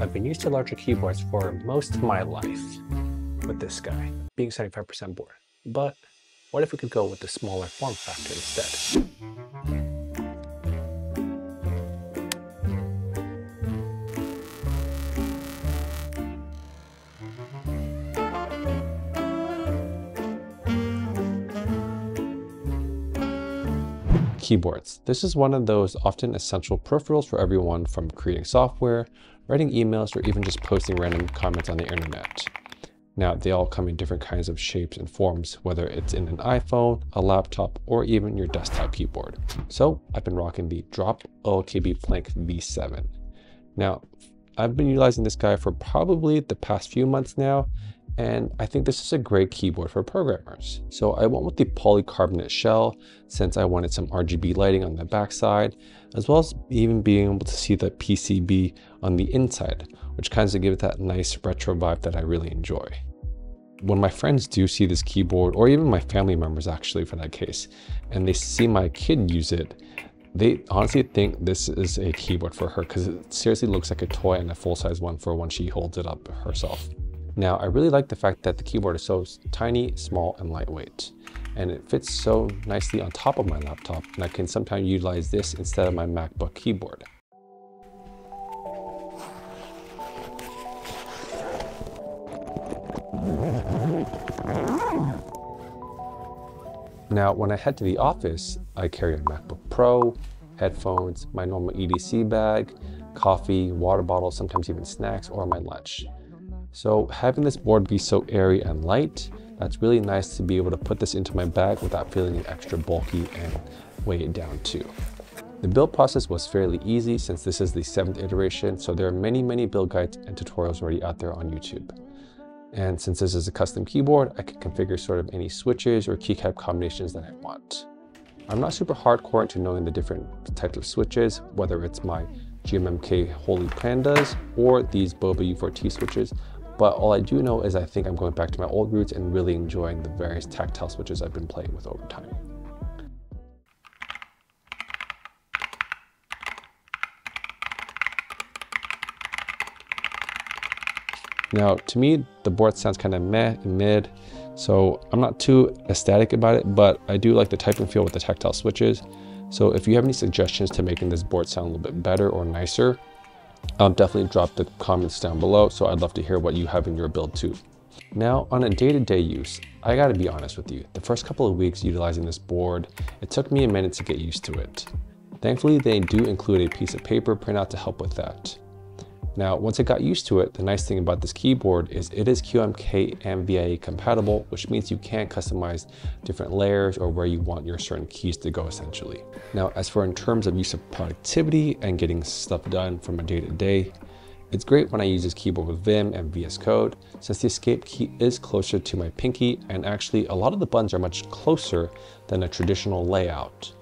I've been used to larger keyboards for most of my life with this guy, being 75% board. But what if we could go with the smaller form factor instead? Keyboards. This is one of those often essential peripherals for everyone from creating software, writing emails, or even just posting random comments on the internet. Now, they all come in different kinds of shapes and forms, whether it's in an iPhone, a laptop, or even your desktop keyboard. So I've been rocking the Drop OLKB Planck V7. Now, I've been utilizing this guy for probably the past few months now, and I think this is a great keyboard for programmers. So I went with the polycarbonate shell since I wanted some RGB lighting on the backside, as well as even being able to see the PCB on the inside, which kind of gives it that nice retro vibe that I really enjoy. When my friends do see this keyboard, or even my family members actually for that case, and they see my kid use it, they honestly think this is a keyboard for her because it seriously looks like a toy and a full-size one for when she holds it up herself. Now, I really like the fact that the keyboard is so tiny, small, and lightweight. And it fits so nicely on top of my laptop, and I can sometimes utilize this instead of my MacBook keyboard. Now, when I head to the office, I carry a MacBook Pro, headphones, my normal EDC bag, coffee, water bottle, sometimes even snacks, or my lunch. So having this board be so airy and light, that's really nice to be able to put this into my bag without feeling extra bulky and weigh it down too. The build process was fairly easy since this is the seventh iteration, so there are many, many build guides and tutorials already out there on YouTube. And since this is a custom keyboard, I can configure sort of any switches or keycap combinations that I want. I'm not super hardcore into knowing the different types of switches, whether it's my GMMK Holy Pandas or these Boba U4T switches, but all I do know is I think I'm going back to my old roots and really enjoying the various tactile switches I've been playing with over time. Now, to me, the board sounds kind of meh and mid, so I'm not too ecstatic about it, but I do like the type and feel with the tactile switches. So if you have any suggestions to making this board sound a little bit better or nicer, um, definitely drop the comments down below. So I'd love to hear what you have in your build too. Now on a day-to-day -day use, I gotta be honest with you. The first couple of weeks utilizing this board, it took me a minute to get used to it. Thankfully, they do include a piece of paper printout to help with that. Now, once I got used to it, the nice thing about this keyboard is it is QMK and VIA compatible, which means you can customize different layers or where you want your certain keys to go essentially. Now, as for in terms of use of productivity and getting stuff done from a day to day, it's great when I use this keyboard with Vim and VS Code, since the escape key is closer to my pinky, and actually a lot of the buttons are much closer than a traditional layout.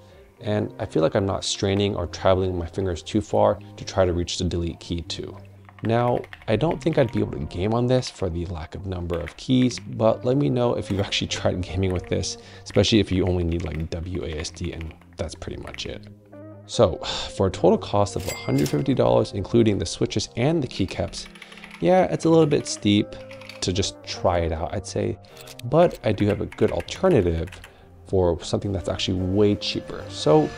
And I feel like I'm not straining or traveling my fingers too far to try to reach the delete key too. Now, I don't think I'd be able to game on this for the lack of number of keys, but let me know if you've actually tried gaming with this, especially if you only need like WASD and that's pretty much it. So for a total cost of $150, including the switches and the keycaps, yeah, it's a little bit steep to just try it out, I'd say, but I do have a good alternative for something that's actually way cheaper. So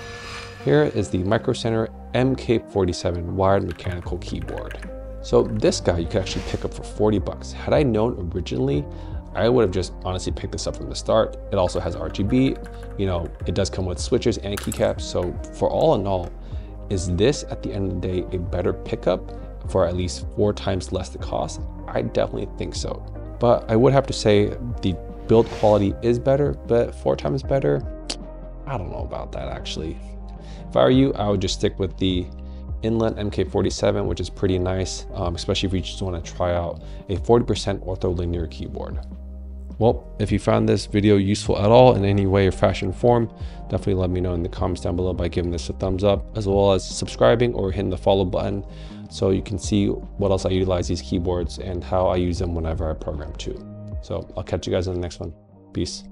here is the Micro Center MK47 wired mechanical keyboard. So this guy you could actually pick up for 40 bucks. Had I known originally, I would have just honestly picked this up from the start. It also has RGB, you know, it does come with switches and keycaps. So for all in all, is this at the end of the day a better pickup for at least four times less the cost? I definitely think so. But I would have to say the build quality is better, but four times better, I don't know about that actually. If I were you, I would just stick with the Inland MK47, which is pretty nice, um, especially if you just want to try out a 40% ortholinear keyboard. Well, if you found this video useful at all in any way or fashion form, definitely let me know in the comments down below by giving this a thumbs up, as well as subscribing or hitting the follow button so you can see what else I utilize these keyboards and how I use them whenever I program too. So I'll catch you guys in the next one. Peace.